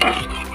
あっ!